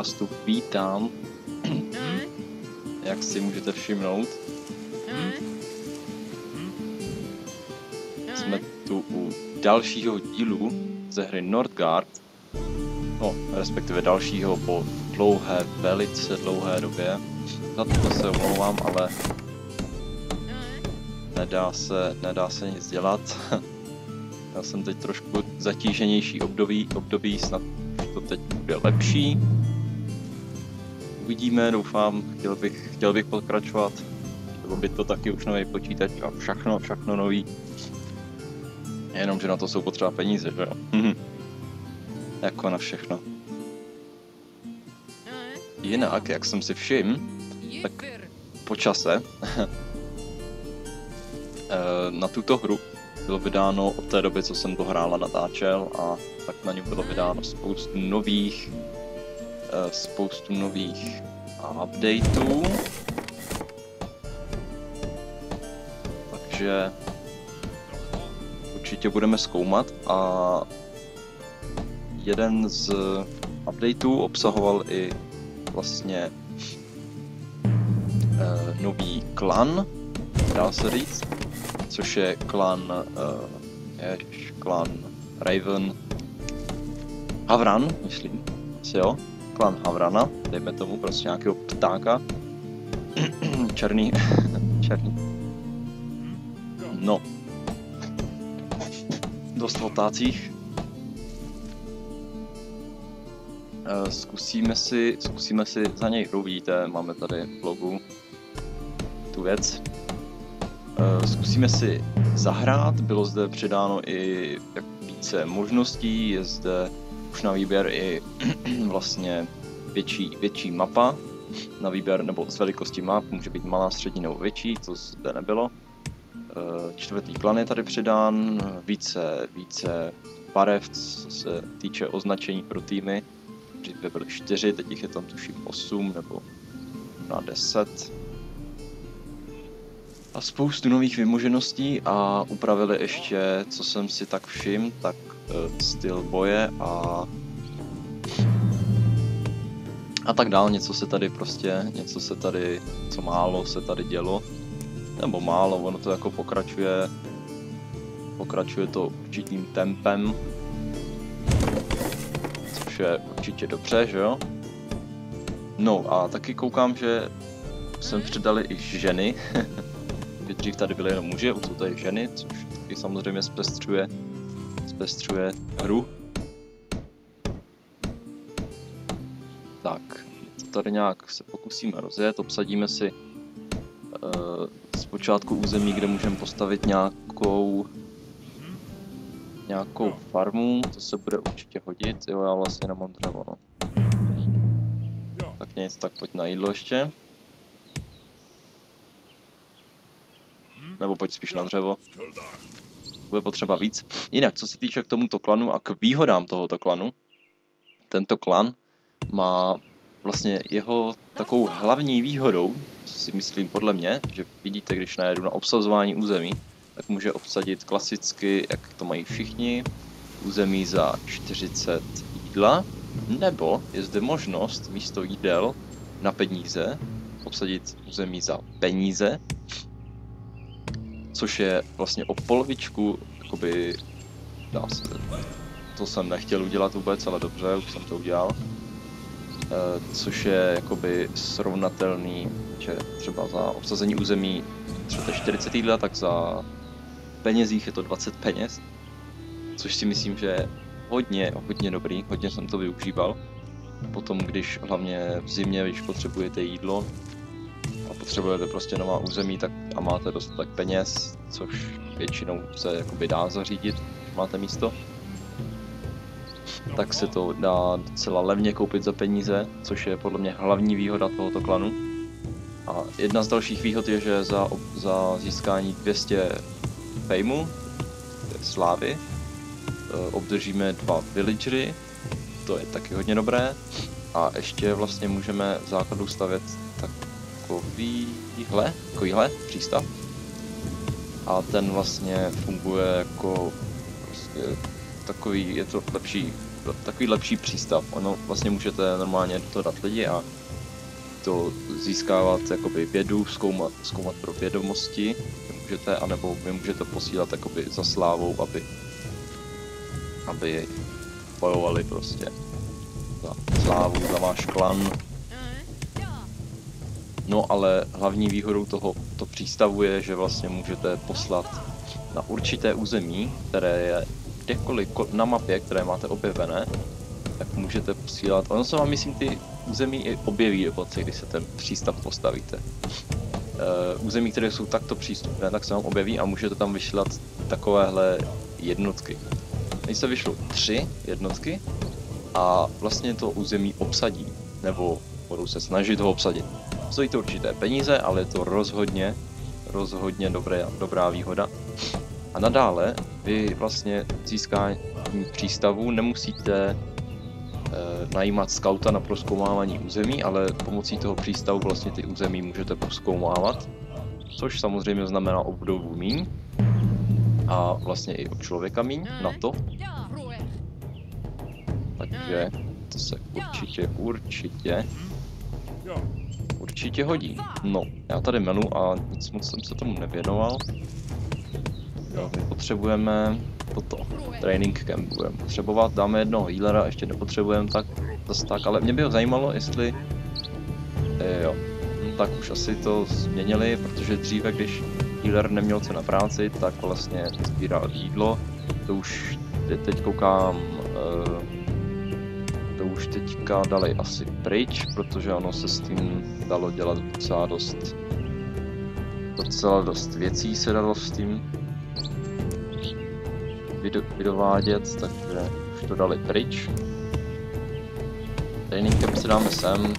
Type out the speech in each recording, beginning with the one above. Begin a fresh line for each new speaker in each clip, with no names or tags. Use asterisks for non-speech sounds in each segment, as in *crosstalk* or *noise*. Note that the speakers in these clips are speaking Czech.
vás tu vítám. Jak si můžete všimnout, jsme tu u dalšího dílu ze hry Nordgard. No, respektive dalšího po dlouhé, velice dlouhé době. Za to se omlouvám, ale nedá se, nedá se nic dělat. *laughs* Já jsem teď trošku zatíženější období, období snad to teď bude lepší. Uvidíme, doufám, chtěl bych, chtěl bych pokračovat. Chtěl by to taky už nový počítač a všechno, všechno nový. Jenom, že na to jsou potřeba peníze, že jo? Mhm. jako na všechno. Jinak, jak jsem si všiml, tak po čase *laughs* eh, na tuto hru bylo vydáno od té doby, co jsem to hrál a natáčel a tak na něm bylo vydáno spoustu nových spoustu nových updateů. Takže určitě budeme zkoumat a jeden z updateů obsahoval i vlastně eh, nový klan, dá se říct, což je klan, uh, ježiš, klan Raven Havran, myslím, asi jo, klan Havrana, dejme tomu prostě nějakého ptáka, *clears throat* černý, *laughs* černý, no, dost o ptácích. Uh, zkusíme si, zkusíme si za něj, uvidíte, máme tady v logu. Tu věc, Eh, zkusíme si zahrát, bylo zde přidáno i více možností, je zde už na výběr i *clears throat* vlastně větší, větší mapa na výběr, nebo z velikosti map, může být malá, střední nebo větší, to zde nebylo. Eh, čtvrtý klan je tady přidán, více, více barev, co se týče označení pro týmy. Dříve byly čtyři, teď jich je tam tuším 8 nebo na 10 a spoustu nových vymožeností a upravili ještě, co jsem si tak všim, tak uh, styl boje a a tak dál, něco se tady prostě, něco se tady, co málo se tady dělo, nebo málo, ono to jako pokračuje, pokračuje to určitým tempem, což je určitě dobře, že jo? No a taky koukám, že jsem přidali i ženy, *laughs* dřív tady byly jenom muži, jsou tady ženy, což taky samozřejmě zpestřuje, zpestřuje hru. Tady nějak se pokusíme rozjet, obsadíme si uh, zpočátku území, kde můžeme postavit nějakou nějakou farmu, to se bude určitě hodit, jo, já vlastně nemám dřevo, no. Tak nic, tak pojď na jídlo ještě. nebo pojď spíš na dřevo. Bude potřeba víc. Jinak, co se týče k tomuto klanu a k výhodám tohoto klanu, tento klan má vlastně jeho takovou hlavní výhodou, co si myslím podle mě, že vidíte, když najedu na obsazování území, tak může obsadit klasicky, jak to mají všichni, území za 40 jídla, nebo je zde možnost místo jídel na peníze obsadit území za peníze, což je vlastně o polovičku, jakoby, dá se, to jsem nechtěl udělat vůbec, ale dobře, už jsem to udělal, což je jakoby srovnatelný, že třeba za obsazení území třeba 40 jídla, tak za penězích je to 20 peněz, což si myslím, že je hodně, hodně dobrý, hodně jsem to využíval. Potom, když hlavně v zimě, když potřebujete jídlo, a potřebujete prostě nová území tak, a máte dostatek peněz, což většinou se jakoby dá zařídit, máte místo, tak se to dá docela levně koupit za peníze, což je podle mě hlavní výhoda tohoto klanu. A jedna z dalších výhod je, že za, za získání 200 fejmu, slávy, e, obdržíme dva villagery, to je taky hodně dobré. A ještě vlastně můžeme v základu stavět tak takovýhle, takovýhle přístav. A ten vlastně funguje jako prostě takový, je to lepší takový lepší přístav. Ono vlastně můžete normálně do toho dát lidi a to získávat jakoby vědu, zkoumat, zkoumat pro vědomosti, můžete, anebo vy můžete posílat jakoby za slávou, aby aby bojovali prostě za slávu, za váš klan. No ale hlavní výhodou toho to přístavu je, že vlastně můžete poslat na určité území, které je kdekoliv na mapě, které máte objevené, tak můžete posílat. Ono se vám, myslím, ty území i objeví dokonce, když se ten přístav postavíte. Uh, území, které jsou takto přístupné, tak se vám objeví a můžete tam vyšlat takovéhle jednotky. Teď se vyšlo tři jednotky a vlastně to území obsadí, nebo budou se snažit ho obsadit. Stojí to určité peníze, ale je to rozhodně, rozhodně dobré, dobrá výhoda. A nadále vy vlastně získání přístavu nemusíte e, najímat skauta na proskoumávání území, ale pomocí toho přístavu vlastně ty území můžete proskoumávat, což samozřejmě znamená obdobu míň a vlastně i o člověka míň na to. Takže to se určitě, určitě, určitě hodí. No, já tady menu a nic moc jsem se tomu nevěnoval. Jo, my potřebujeme toto. Training camp budeme potřebovat, dáme jednoho healera, ještě nepotřebujeme tak, zase tak, ale mě by ho zajímalo, jestli... E, jo, hm, tak už asi to změnili, protože dříve, když healer neměl co na práci, tak vlastně sbíral jídlo. To už teď koukám, uh, to už teďka dali asi pryč, protože ono se s tím dalo dělat docela dost docela dost věcí se dalo s tím vydovádět, takže už to dali pryč. Training camp si dáme sem,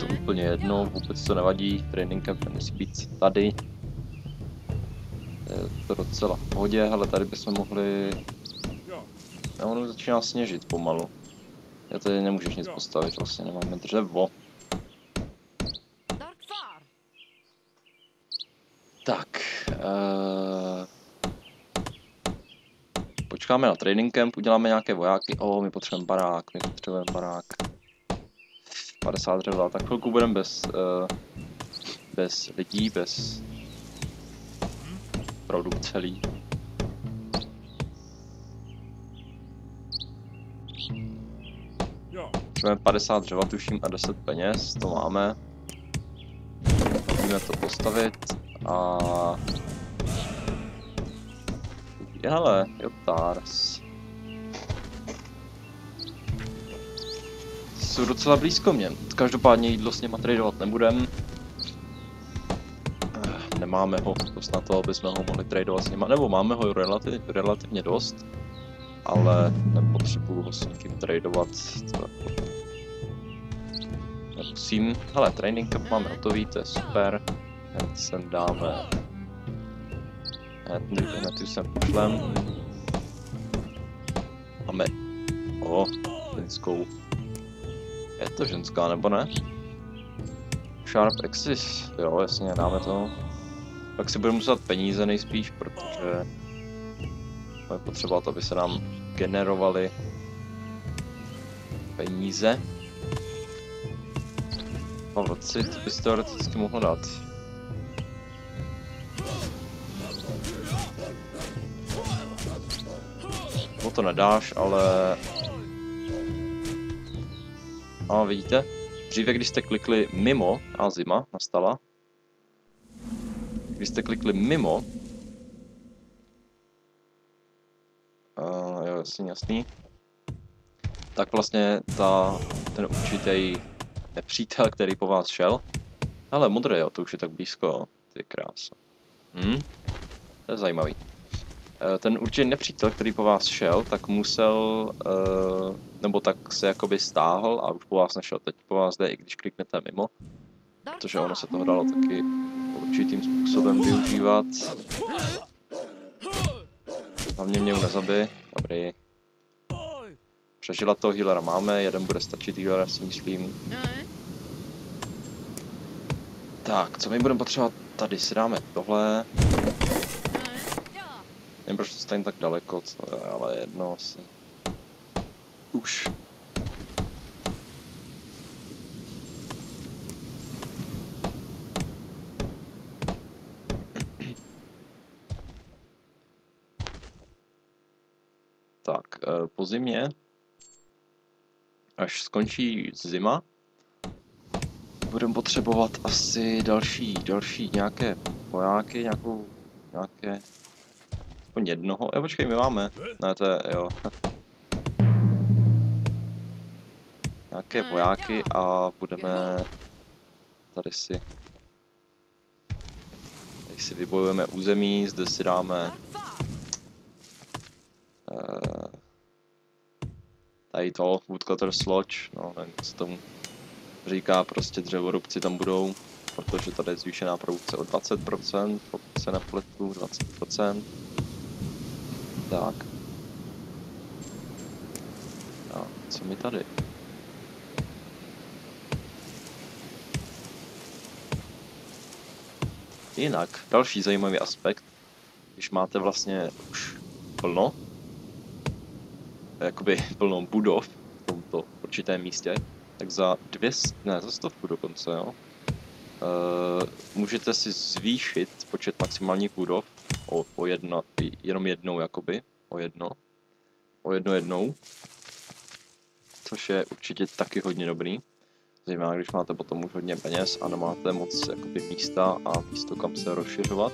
to úplně jedno, vůbec to nevadí, training camp nemusí být tady je to docela v pohodě, ale tady bychom mohli... A ono začíná sněžit pomalu. Já tady nemůžeš nic postavit, vlastně nemáme dřevo. Tak, uh... počkáme na training camp, uděláme nějaké vojáky. O, my potřebujeme barák, my potřebujeme barák. 50 dřeva, tak chvilku budeme bez, uh, bez lidí, bez produkt celý. Potřebujeme 50 dřeva, tuším, a 10 peněz, to máme. Můžeme to postavit a... Hele, jo, Tars. Jsou docela blízko mě. Každopádně jídlo s něma tradovat nebudem nemáme ho dost na to, aby jsme ho mohli tradovat s nima, nebo máme ho relativ, relativně dost, ale nepotřebuju ho s někým tradovat, to nemusím. Hele, training camp máme hotový, to je super, hned sem dáme, hned, hned už sem pošlem. Máme, o, ženskou, je to ženská nebo ne? Sharp Axis, jo, jasně, dáme to. Pak si budeme muset peníze nejspíš, protože bude potřebovat, aby se nám generovaly peníze. Roci to bys teoreticky mohl dát. To nedáš, ale... A vidíte? Dříve, když jste klikli mimo a zima nastala, když jste klikli mimo, uh, jo, jasný, jasný, tak vlastně ta, ten určitý nepřítel, který po vás šel, ale modré, jo, to už je tak blízko, ty krása. Hm? To je zajímavý. Uh, ten určitý nepřítel, který po vás šel, tak musel, uh, nebo tak se jakoby stáhl a už po vás nešel. Teď po vás jde, i když kliknete mimo, protože ono se toho dalo taky určitým způsobem využívat. Hlavně mě nezabij. Dobrý. Přežila toho healera máme, jeden bude stačit healera si myslím. Tak, co my budeme potřebovat tady? Si dáme tohle. Nevím, proč to tak daleko, co, ale jedno asi. Už. Tak, eh, po zimě, až skončí zima, budeme potřebovat asi další, další nějaké vojáky, nějakou, nějaké, aspoň jednoho, jo počkej, my máme, ne to je, jo. *laughs* Nějaké vojáky a budeme tady si, tady si vybojujeme území, zde si dáme eh, tady to, Woodcutter's Lodge, no nevím, co tomu říká, prostě dřevorubci tam budou, protože tady je zvýšená produkce o 20%, pokud se nepletu, 20%. Tak. A co mi tady? Jinak, další zajímavý aspekt, když máte vlastně už plno, jakoby plno budov v tomto určitém místě, tak za 200, ne, za stovku dokonce, jo. Uh, můžete si zvýšit počet maximálních budov o, o jedno, jenom jednou jakoby, o jedno, o jedno jednou, což je určitě taky hodně dobrý. Zejména když máte potom už hodně peněz a nemáte moc jakoby místa a místo kam se rozšiřovat.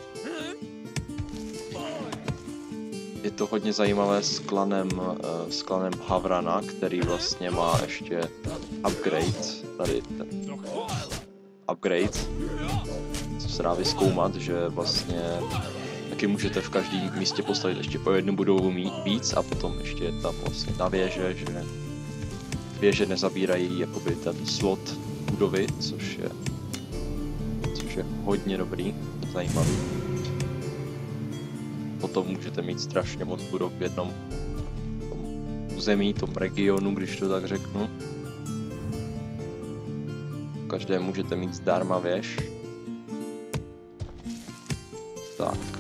Je to hodně zajímavé s klanem, uh, s klanem Havrana, který vlastně má ještě upgrade, tady ten upgrade, co se dá vyzkoumat, že vlastně taky můžete v každém místě postavit ještě po jednu budovu mít víc a potom ještě je tam vlastně na věže, že věže nezabírají jakoby ten slot budovy, což je, což je hodně dobrý, zajímavý. Potom můžete mít strašně moc budov v jednom tom území, tom regionu, když to tak řeknu. Každé můžete mít zdarma věž. Tak,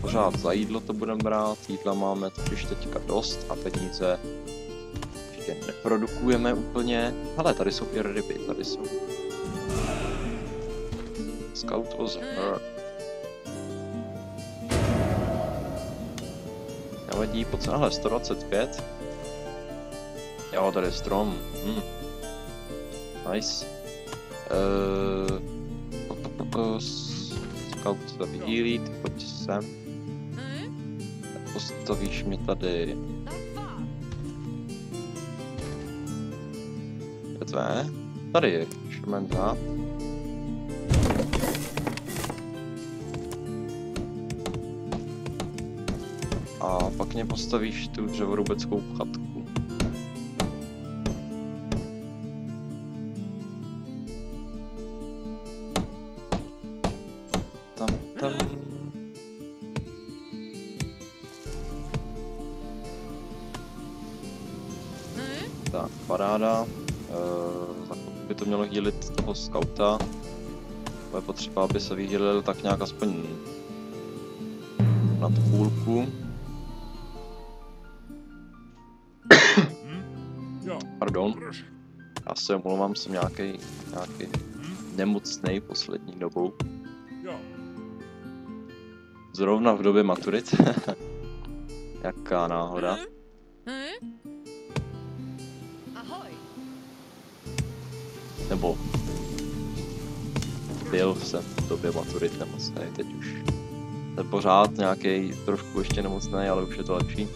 pořád za jídlo to budeme brát, jídla máme totiž teďka dost a peníze ještě neprodukujeme úplně. Ale tady jsou i ryby, tady jsou. Scout was her. Nevadí, po celé 125. Jo, tady je strom. Hm. Nice. Uh, scout se pojď sem. Postavíš mi tady Tvé. Tady je Sherman 2. A pak mě postavíš tu dřevorubeckou chatku. Tak, paráda. Uh, by to mělo hýlit toho skauta. Bude potřeba, aby se vyhýlil tak nějak aspoň nad půlku. *coughs* Pardon. Já se omlouvám, jsem nějaký, nějaký nemocnej poslední dobou. Zrovna v době maturit. *laughs* Jaká náhoda. Nebo byl jsem v době maturit nemocný, teď už jsem pořád nějaký trošku ještě nemocný, ale už je to lepší.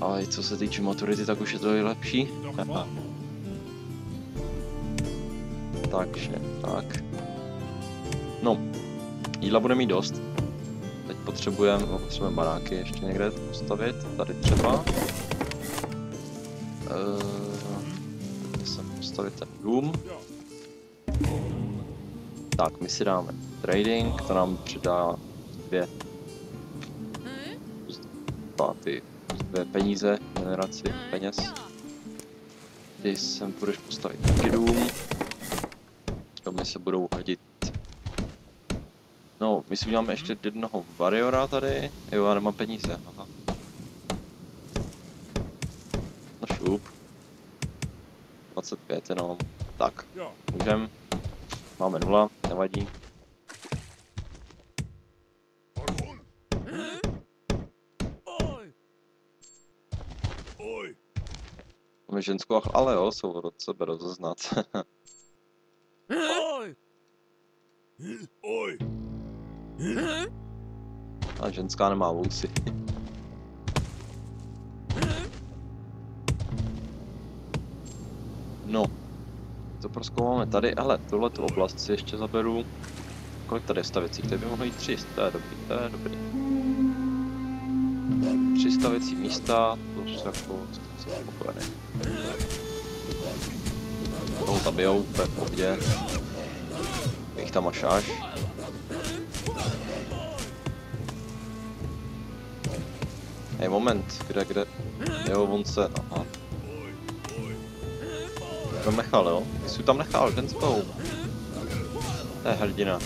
Ale co se týče maturity, tak už je to i lepší. *laughs* Takže, tak. No, jídla bude mít dost. Teď potřebujeme, no, potřebujeme baráky ještě někde postavit, tady třeba. Uh, jsem postavit ten dům. Tak, my si dáme trading, to nám přidá dvě, ty dvě peníze, generaci peněz. Ty sem budeš postavit taky dům. To mi se budou hodit. No, my si uděláme ještě jednoho variora tady. Jo, já nemám peníze, aha. 25 jenom. Tak, můžem. Máme nula, nevadí.
Oj. Oj.
Máme ženskou, ach- ale jo, jsou od sebe rozeznat.
Oj. *laughs* Oj.
A ženská nemá vousy. No, to proskoumáme tady, ale tuhle tu oblast si ještě zaberu. Kolik tady je stavěcí? Tady by mohlo jít 300, to je dobrý, to je dobrý. Tři stavěcí místa, to už jako jsem spokojený. Toho zabijou, to je v pohodě. Jich tam až až. Hej, moment, kde, kde? Jo, on se, aha. Tam nechal, jo? Ty jsi tam nechal, ženskou. To je hrdina.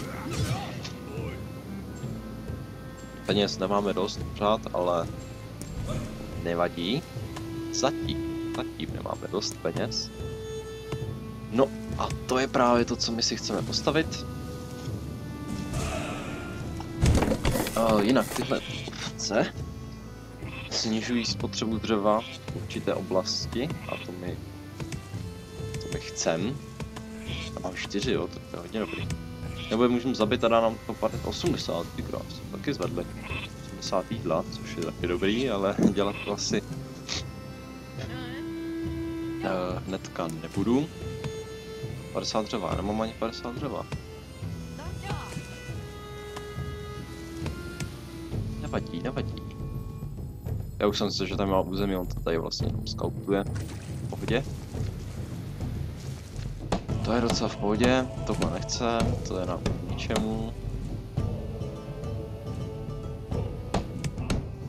Peněz nemáme dost pořád, ale nevadí. Zatím, zatím nemáme dost peněz. No a to je právě to, co my si chceme postavit. Uh, jinak tyhle ovce snižují spotřebu dřeva v určité oblasti a to my, chcem. A mám čtyři, jo, to je hodně dobrý. Nebo je můžeme zabít a dá nám to 80, ty krás, taky zvedli. 80 jídla, což je taky dobrý, ale *laughs* dělat to asi uh, hnedka nebudu. 50 dřeva, já nemám ani 50 dřeva. Nevadí, nevadí. Já už jsem si, že tam má území, on to tady vlastně jenom skautuje. V pohodě. To je docela v pohodě, tohle nechce, to je na ničemu.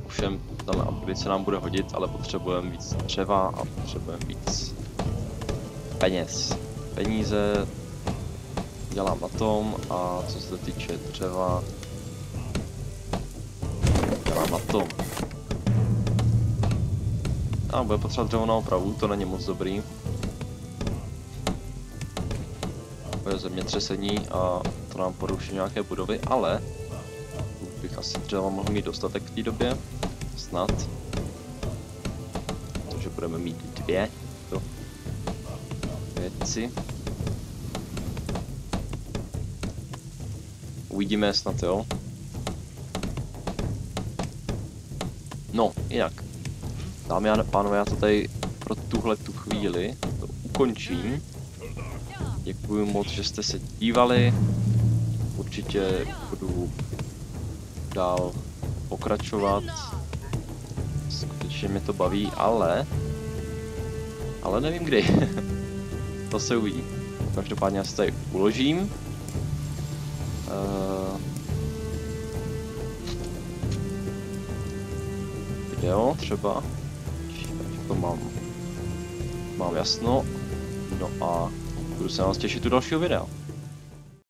Ovšem, tahle ambice nám bude hodit, ale potřebujeme víc dřeva a potřebujeme víc peněz. Peníze dělám na tom a co se týče dřeva, dělám na tom. A bude potřebovat dřevo na opravu, to není moc dobrý. Zemětřesení a to nám poruší nějaké budovy, ale bych asi dřeva mohl mít dostatek v té době. Snad. Takže budeme mít dvě to věci. Uvidíme snad jo. No, jinak. Dámy a pánové, já to tady pro tuhle tu chvíli to ukončím. Děkuji moc, že jste se dívali. Určitě budu dál pokračovat. Skutečně mě to baví, ale... Ale nevím kdy. *laughs* to se uvidí. Každopádně já se tady uložím. Uh... Video třeba. To mám. Mám jasno. No a budu se na vás těšit u dalšího videa.